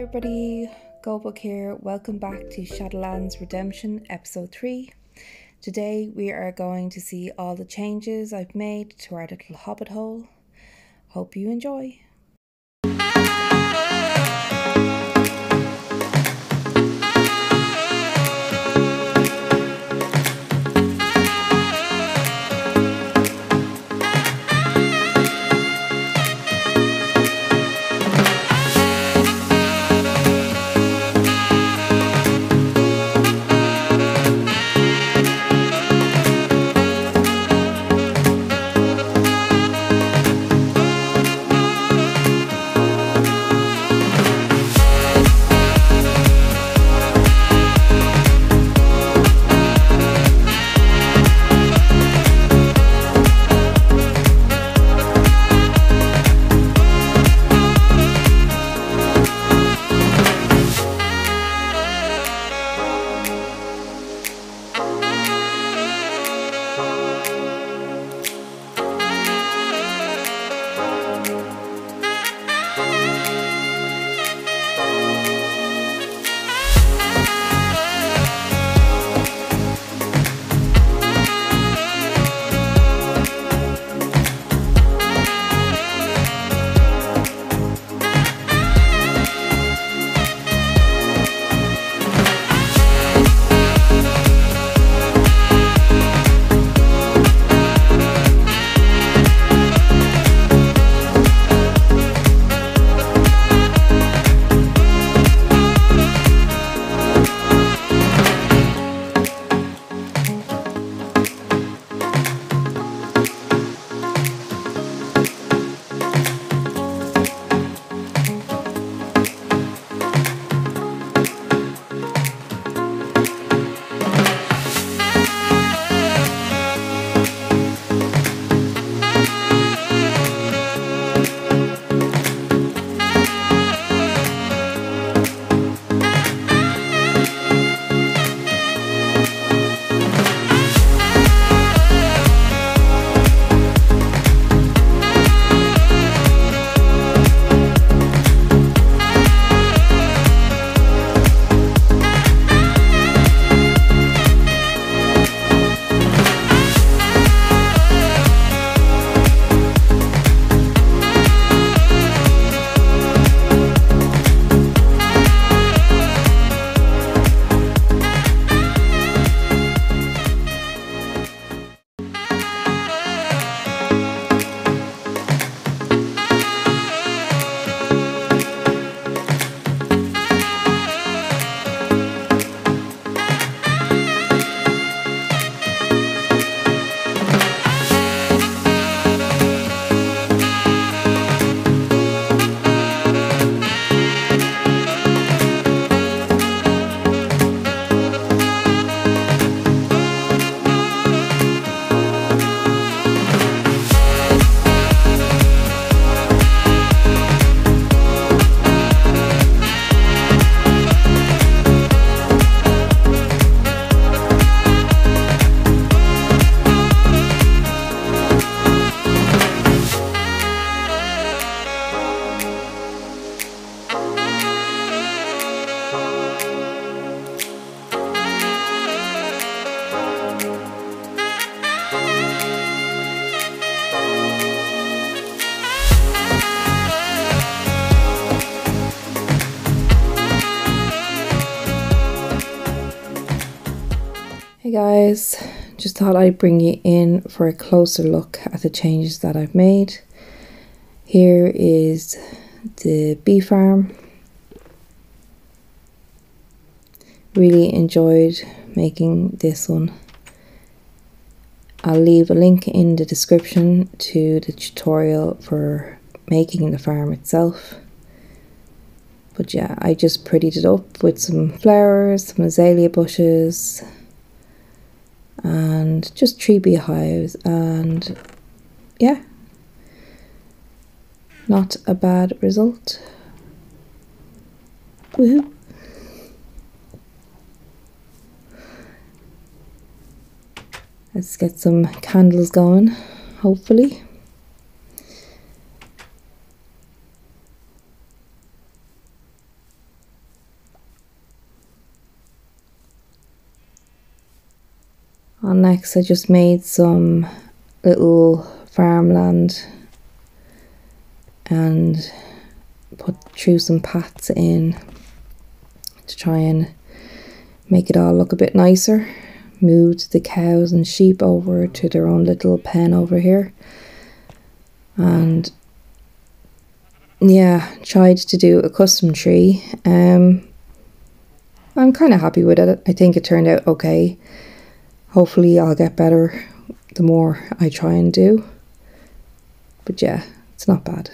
Everybody, Goldbug here. Welcome back to Shadowlands Redemption episode 3. Today we are going to see all the changes I've made to our little hobbit hole. Hope you enjoy. Hey guys, just thought I'd bring you in for a closer look at the changes that I've made. Here is the bee farm. Really enjoyed making this one. I'll leave a link in the description to the tutorial for making the farm itself. But yeah, I just prettied it up with some flowers, some azalea bushes, and just tree beehives and yeah not a bad result Woohoo. let's get some candles going hopefully Next I just made some little farmland and put through some paths in to try and make it all look a bit nicer. Moved the cows and sheep over to their own little pen over here. And yeah, tried to do a custom tree. Um, I'm kind of happy with it. I think it turned out okay. Hopefully, I'll get better the more I try and do. But yeah, it's not bad.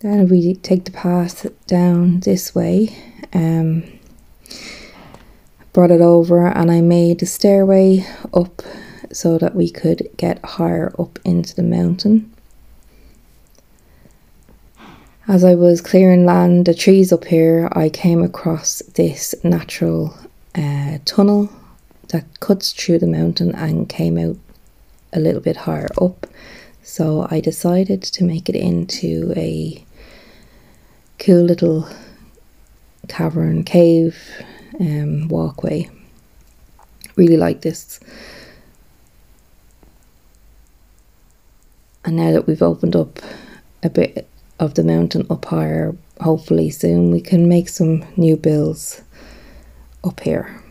Then we take the path down this way. Um, brought it over and I made a stairway up so that we could get higher up into the mountain. As I was clearing land, the trees up here, I came across this natural uh, tunnel that cuts through the mountain and came out a little bit higher up. So I decided to make it into a cool little cavern cave um, walkway. Really like this. And now that we've opened up a bit of the mountain up higher, hopefully soon we can make some new builds up here.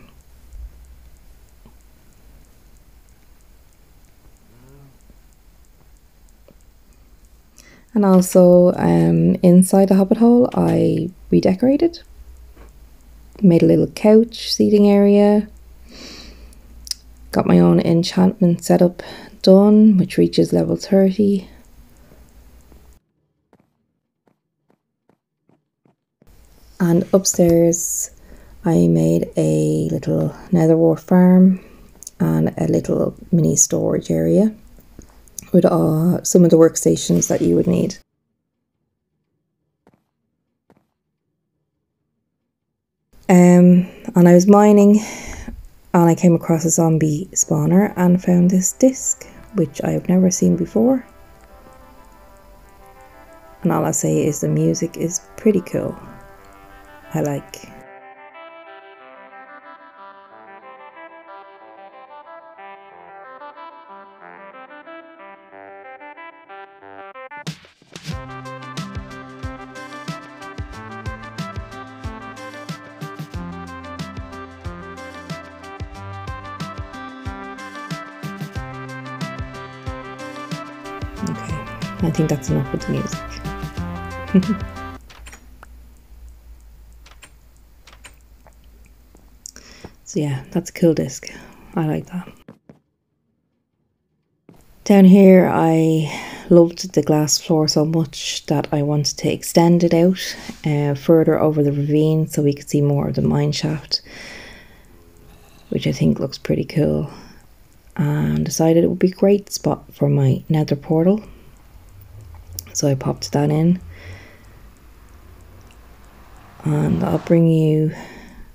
And also um, inside the hobbit hole, I redecorated, made a little couch seating area, got my own enchantment setup done, which reaches level 30. And upstairs, I made a little netherwart farm and a little mini storage area with uh, some of the workstations that you would need. Um, and I was mining and I came across a zombie spawner and found this disc which I've never seen before. And all I say is the music is pretty cool. I like. I think that's enough with the music. so yeah, that's a cool disc. I like that. Down here, I loved the glass floor so much that I wanted to extend it out uh, further over the ravine so we could see more of the mine shaft, which I think looks pretty cool and decided it would be a great spot for my nether portal. So I popped that in. And I'll bring you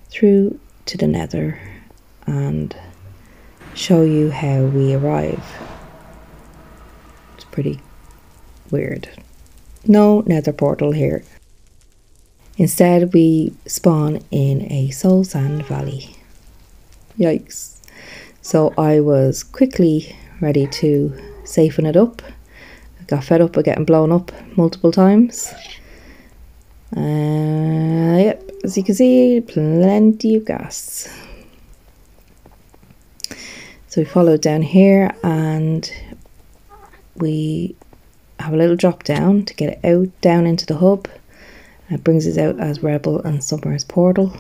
through to the nether and show you how we arrive. It's pretty weird. No nether portal here. Instead, we spawn in a soul sand valley. Yikes. So I was quickly ready to safen it up. I got fed up with getting blown up multiple times. Uh, yep, as you can see, plenty of gas. So we followed down here and we have a little drop down to get it out down into the hub. It brings us out as Rebel and Summer's Portal.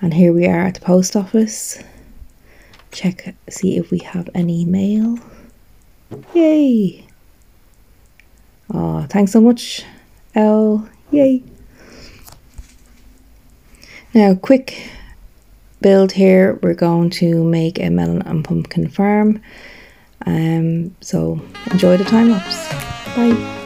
And here we are at the post office check, see if we have any mail. Yay! Oh, thanks so much, L. Yay! Now, quick build here, we're going to make a melon and pumpkin farm. Um, so enjoy the time lapse. Bye.